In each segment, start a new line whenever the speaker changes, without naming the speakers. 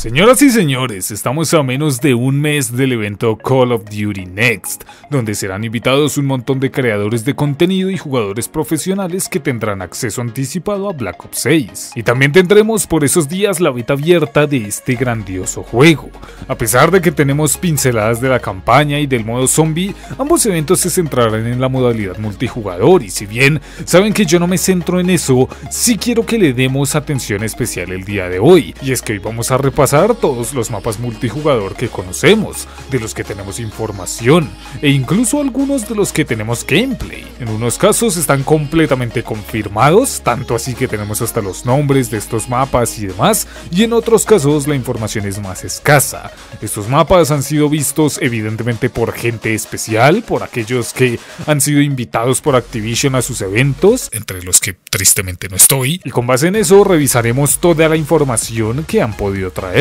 Señoras y señores, estamos a menos de un mes del evento Call of Duty Next, donde serán invitados un montón de creadores de contenido y jugadores profesionales que tendrán acceso anticipado a Black Ops 6. Y también tendremos por esos días la beta abierta de este grandioso juego. A pesar de que tenemos pinceladas de la campaña y del modo zombie, ambos eventos se centrarán en la modalidad multijugador y si bien saben que yo no me centro en eso, sí quiero que le demos atención especial el día de hoy. Y es que hoy vamos a repasar todos los mapas multijugador que conocemos, de los que tenemos información, e incluso algunos de los que tenemos gameplay. En unos casos están completamente confirmados, tanto así que tenemos hasta los nombres de estos mapas y demás, y en otros casos la información es más escasa. Estos mapas han sido vistos evidentemente por gente especial, por aquellos que han sido invitados por Activision a sus eventos, entre los que tristemente no estoy, y con base en eso revisaremos toda la información que han podido traer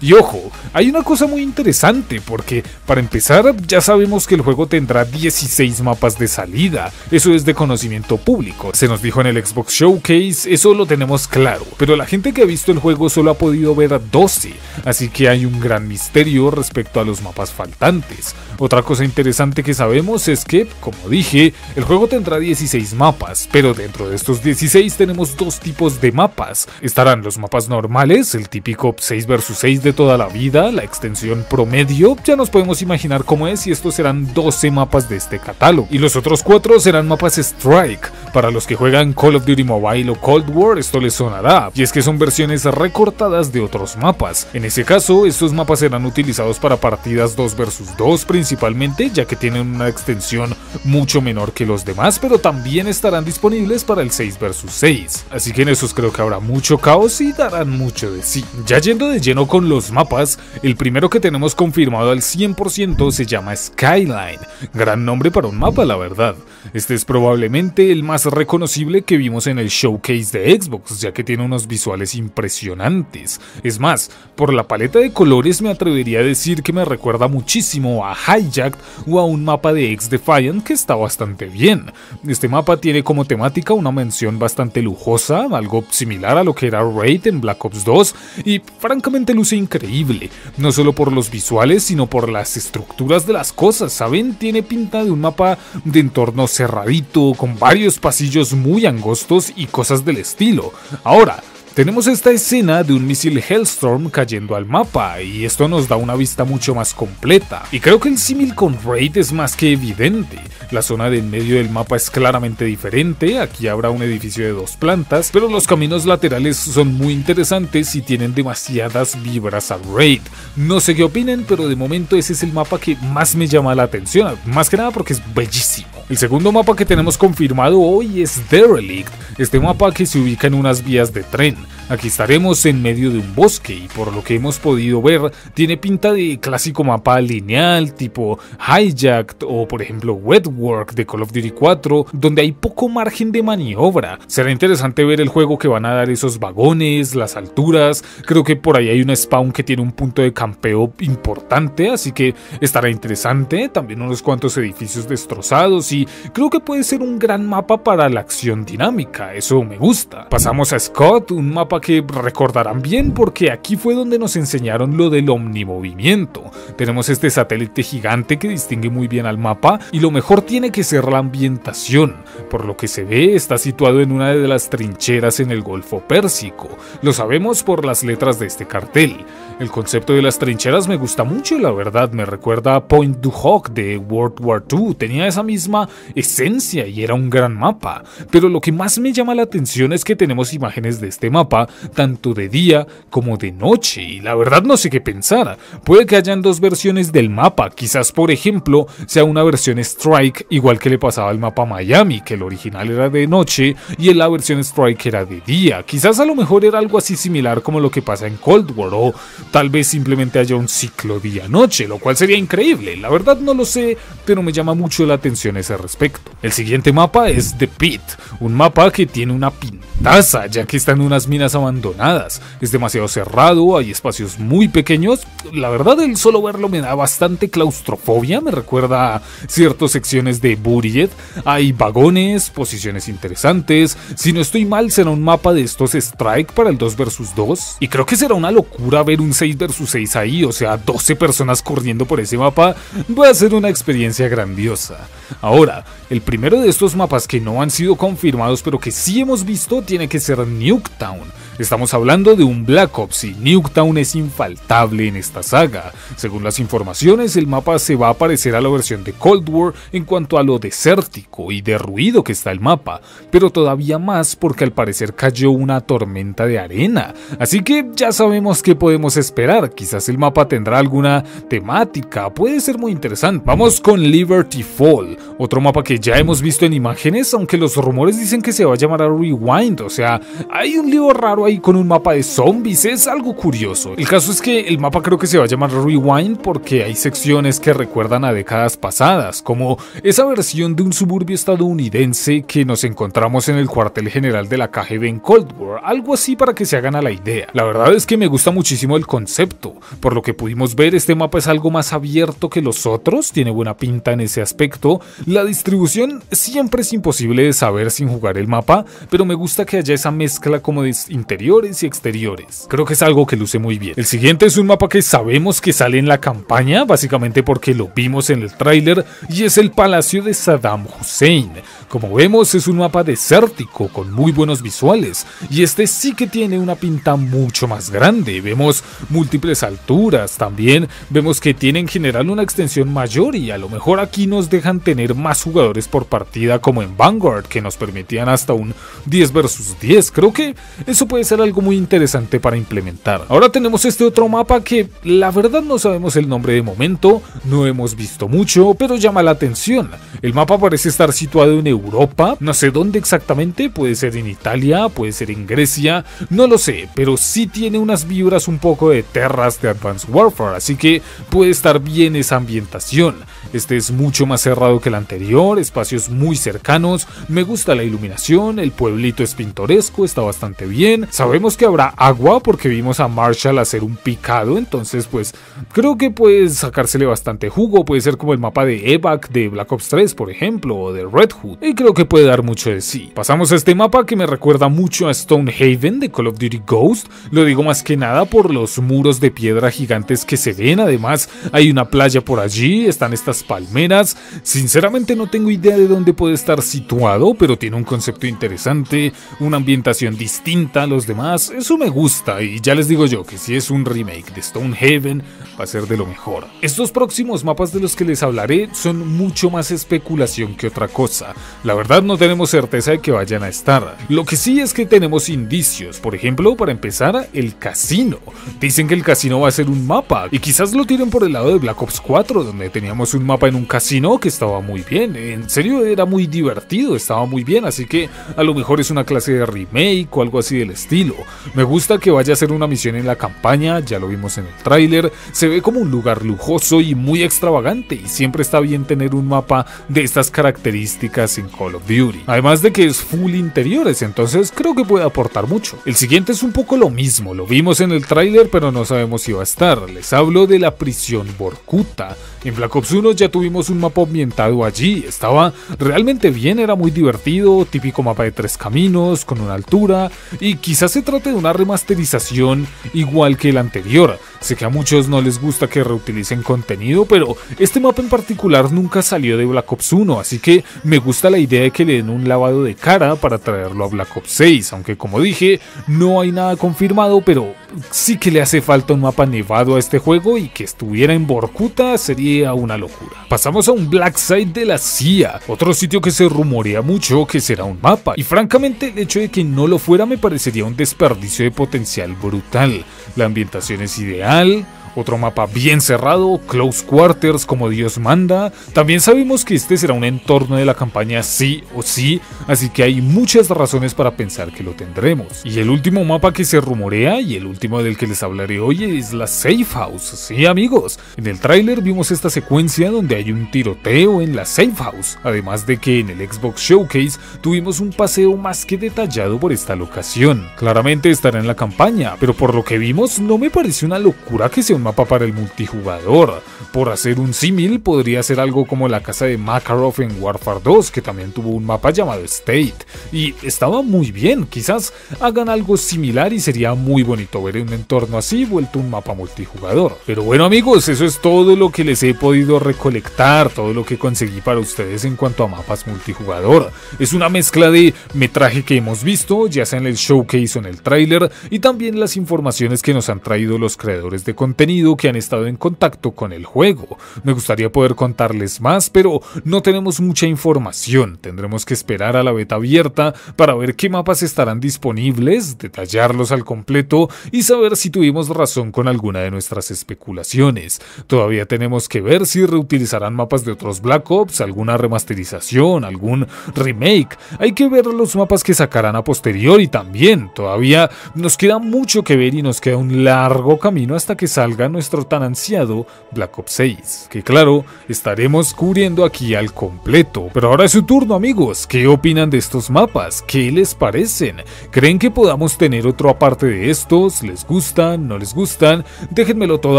y ojo, hay una cosa muy interesante porque para empezar ya sabemos que el juego tendrá 16 mapas de salida, eso es de conocimiento público, se nos dijo en el Xbox Showcase, eso lo tenemos claro, pero la gente que ha visto el juego solo ha podido ver 12, así que hay un gran misterio respecto a los mapas faltantes. Otra cosa interesante que sabemos es que, como dije, el juego tendrá 16 mapas, pero dentro de estos 16 tenemos dos tipos de mapas. Estarán los mapas normales, el típico 6 versus 6 de toda la vida, la extensión promedio, ya nos podemos imaginar cómo es y estos serán 12 mapas de este catálogo. Y los otros 4 serán mapas Strike. Para los que juegan Call of Duty Mobile o Cold War esto les sonará, y es que son versiones recortadas de otros mapas. En ese caso, estos mapas serán utilizados para partidas 2 versus 2 principalmente, ya que tienen una extensión mucho menor que los demás, pero también estarán disponibles para el 6 versus 6. Así que en esos creo que habrá mucho caos y darán mucho de sí. Ya yendo de lleno con los mapas, el primero que tenemos confirmado al 100% se llama Skyline. Gran nombre para un mapa, la verdad. Este es probablemente el más reconocible que vimos en el showcase de Xbox, ya que tiene unos visuales impresionantes. Es más, por la paleta de colores me atrevería a decir que me recuerda muchísimo a Hijacked o a un mapa de X Defiant que está bastante bien. Este mapa tiene como temática una mención bastante lujosa, algo similar a lo que era Raid en Black Ops 2, y francamente luce increíble, no solo por los visuales, sino por las estructuras de las cosas, ¿saben? Tiene pinta de un mapa de entorno cerradito, con varios pasillos muy angostos y cosas del estilo. Ahora, tenemos esta escena de un misil Hellstorm cayendo al mapa y esto nos da una vista mucho más completa. Y creo que el símil con Raid es más que evidente. La zona del medio del mapa es claramente diferente, aquí habrá un edificio de dos plantas, pero los caminos laterales son muy interesantes y tienen demasiadas vibras a Raid. No sé qué opinen, pero de momento ese es el mapa que más me llama la atención, más que nada porque es bellísimo. El segundo mapa que tenemos confirmado hoy es Derelict, este mapa que se ubica en unas vías de tren. Aquí estaremos en medio de un bosque y por lo que hemos podido ver tiene pinta de clásico mapa lineal tipo Hijacked o por ejemplo Wetwork de Call of Duty 4 donde hay poco margen de maniobra. Será interesante ver el juego que van a dar esos vagones, las alturas, creo que por ahí hay un spawn que tiene un punto de campeo importante así que estará interesante, también unos cuantos edificios destrozados y creo que puede ser un gran mapa para la acción dinámica, eso me gusta. Pasamos a Scott, un mapa que recordarán bien porque aquí fue donde nos enseñaron lo del omnimovimiento. Tenemos este satélite gigante que distingue muy bien al mapa y lo mejor tiene que ser la ambientación. Por lo que se ve está situado en una de las trincheras en el Golfo Pérsico. Lo sabemos por las letras de este cartel. El concepto de las trincheras me gusta mucho, la verdad, me recuerda a Point du Hoc de World War II, tenía esa misma esencia y era un gran mapa, pero lo que más me llama la atención es que tenemos imágenes de este mapa tanto de día como de noche y la verdad no sé qué pensar, puede que hayan dos versiones del mapa, quizás por ejemplo sea una versión Strike igual que le pasaba al mapa Miami, que el original era de noche y en la versión Strike era de día, quizás a lo mejor era algo así similar como lo que pasa en Cold War o Tal vez simplemente haya un ciclo día-noche, lo cual sería increíble. La verdad no lo sé, pero me llama mucho la atención ese respecto. El siguiente mapa es The Pit, un mapa que tiene una pintaza, ya que está en unas minas abandonadas. Es demasiado cerrado, hay espacios muy pequeños. La verdad, el solo verlo me da bastante claustrofobia, me recuerda a ciertas secciones de Buried. Hay vagones, posiciones interesantes. Si no estoy mal, será un mapa de estos Strike para el 2 vs 2. Y creo que será una locura ver un 6 vs 6 ahí, o sea, 12 personas corriendo por ese mapa. Va a ser una experiencia grandiosa. Ahora, el primero de estos mapas que no han sido confirmados pero que sí hemos visto tiene que ser Nuketown. Estamos hablando de un Black Ops y Nuketown es infaltable en esta saga. Según las informaciones, el mapa se va a parecer a la versión de Cold War en cuanto a lo desértico y derruido que está el mapa, pero todavía más porque al parecer cayó una tormenta de arena. Así que ya sabemos qué podemos esperar, quizás el mapa tendrá alguna temática, puede ser muy interesante. Vamos con Liberty Fall, otro mapa que ya hemos visto en imágenes, aunque los rumores dicen que se va a llamar a Rewind, o sea, hay un lío raro ahí con un mapa de zombies, es algo curioso. El caso es que el mapa creo que se va a llamar Rewind porque hay secciones que recuerdan a décadas pasadas, como esa versión de un suburbio estadounidense que nos encontramos en el cuartel general de la KGB en Cold War, algo así para que se hagan a la idea. La verdad es que me gusta muchísimo el concepto, por lo que pudimos ver este mapa es algo más abierto que los otros, tiene buena pinta en ese aspecto, la distribución siempre es imposible de saber sin jugar el mapa, pero me gusta que haya esa mezcla como de interiores y exteriores. Creo que es algo que luce muy bien. El siguiente es un mapa que sabemos que sale en la campaña, básicamente porque lo vimos en el tráiler, y es el Palacio de Saddam Hussein. Como vemos es un mapa desértico con muy buenos visuales y este sí que tiene una pinta mucho más grande. Vemos múltiples alturas, también vemos que tiene en general una extensión mayor y a lo mejor aquí nos dejan tener más jugadores por partida como en Vanguard que nos permitían hasta un 10 versus 10. Creo que eso puede ser algo muy interesante para implementar. Ahora tenemos este otro mapa que la verdad no sabemos el nombre de momento, no hemos visto mucho, pero llama la atención. El mapa parece estar situado en Europa Europa, no sé dónde exactamente, puede ser en Italia, puede ser en Grecia, no lo sé, pero sí tiene unas vibras un poco de terras de Advanced Warfare, así que puede estar bien esa ambientación. Este es mucho más cerrado que el anterior, espacios muy cercanos, me gusta la iluminación, el pueblito es pintoresco, está bastante bien, sabemos que habrá agua porque vimos a Marshall hacer un picado, entonces pues creo que puede sacársele bastante jugo, puede ser como el mapa de Evac de Black Ops 3 por ejemplo, o de Red Hood, creo que puede dar mucho de sí. Pasamos a este mapa que me recuerda mucho a Stonehaven de Call of Duty Ghost, lo digo más que nada por los muros de piedra gigantes que se ven, además hay una playa por allí, están estas palmeras. Sinceramente no tengo idea de dónde puede estar situado, pero tiene un concepto interesante, una ambientación distinta a los demás. Eso me gusta y ya les digo yo que si es un remake de Stonehaven va a ser de lo mejor. Estos próximos mapas de los que les hablaré son mucho más especulación que otra cosa. La verdad no tenemos certeza de que vayan a estar. Lo que sí es que tenemos indicios. Por ejemplo, para empezar, el casino. Dicen que el casino va a ser un mapa y quizás lo tiren por el lado de Black Ops 4 donde teníamos un mapa en un casino que estaba muy bien. En serio era muy divertido, estaba muy bien, así que a lo mejor es una clase de remake o algo así del estilo. Me gusta que vaya a ser una misión en la campaña, ya lo vimos en el tráiler, se ve como un lugar lujoso y muy extravagante y siempre está bien tener un mapa de estas características en Call of Duty. Además de que es full interiores, entonces creo que puede aportar mucho. El siguiente es un poco lo mismo, lo vimos en el tráiler pero no sabemos si va a estar. Les hablo de la prisión Borkuta. En Black Ops 1 ya tuvimos un mapa ambientado allí, estaba realmente bien, era muy divertido, típico mapa de tres caminos, con una altura, y quizás se trate de una remasterización igual que el anterior. Sé que a muchos no les gusta que reutilicen contenido, pero este mapa en particular nunca salió de Black Ops 1, así que me gusta la idea de que le den un lavado de cara para traerlo a Black Ops 6, aunque como dije, no hay nada confirmado, pero sí que le hace falta un mapa nevado a este juego y que estuviera en Borkuta sería una locura. Pasamos a un Black Side de la CIA, otro sitio que se rumorea mucho que será un mapa, y francamente el hecho de que no lo fuera me parecería un desperdicio de potencial brutal. La ambientación es ideal, otro mapa bien cerrado, close quarters como Dios manda. También sabemos que este será un entorno de la campaña sí o sí, así que hay muchas razones para pensar que lo tendremos. Y el último mapa que se rumorea y el último del que les hablaré hoy es la Safe House. Sí amigos, en el tráiler vimos esta secuencia donde hay un tiroteo en la Safe House, además de que en el Xbox Showcase tuvimos un paseo más que detallado por esta locación. Claramente estará en la campaña, pero por lo que vimos no me parece una locura que sea un mapa para el multijugador. Por hacer un símil, podría ser algo como la casa de Makarov en Warfare 2, que también tuvo un mapa llamado State, y estaba muy bien, quizás hagan algo similar y sería muy bonito ver un entorno así vuelto un mapa multijugador. Pero bueno amigos, eso es todo lo que les he podido recolectar, todo lo que conseguí para ustedes en cuanto a mapas multijugador. Es una mezcla de metraje que hemos visto, ya sea en el showcase o en el trailer, y también las informaciones que nos han traído los creadores de contenido que han estado en contacto con el juego. Me gustaría poder contarles más, pero no tenemos mucha información. Tendremos que esperar a la beta abierta para ver qué mapas estarán disponibles, detallarlos al completo y saber si tuvimos razón con alguna de nuestras especulaciones. Todavía tenemos que ver si reutilizarán mapas de otros Black Ops, alguna remasterización, algún remake. Hay que ver los mapas que sacarán a posteriori también. Todavía nos queda mucho que ver y nos queda un largo camino hasta que salga nuestro tan ansiado Black Ops 6, que claro, estaremos cubriendo aquí al completo. Pero ahora es su turno amigos, ¿qué opinan de estos mapas? ¿Qué les parecen? ¿Creen que podamos tener otro aparte de estos? ¿Les gustan? ¿No les gustan? Déjenmelo todo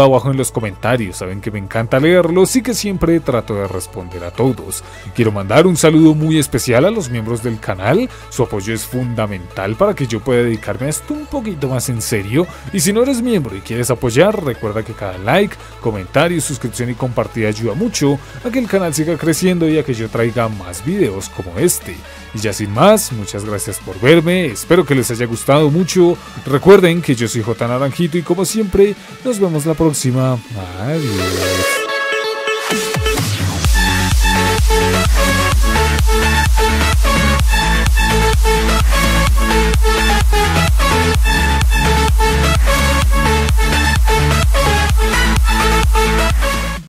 abajo en los comentarios, saben que me encanta leerlos y que siempre trato de responder a todos. Quiero mandar un saludo muy especial a los miembros del canal, su apoyo es fundamental para que yo pueda dedicarme a esto un poquito más en serio y si no eres miembro y quieres apoyar, que cada like, comentario, suscripción y compartida ayuda mucho a que el canal siga creciendo y a que yo traiga más videos como este. Y ya sin más, muchas gracias por verme, espero que les haya gustado mucho. Recuerden que yo soy J Naranjito y como siempre, nos vemos la próxima. Adiós.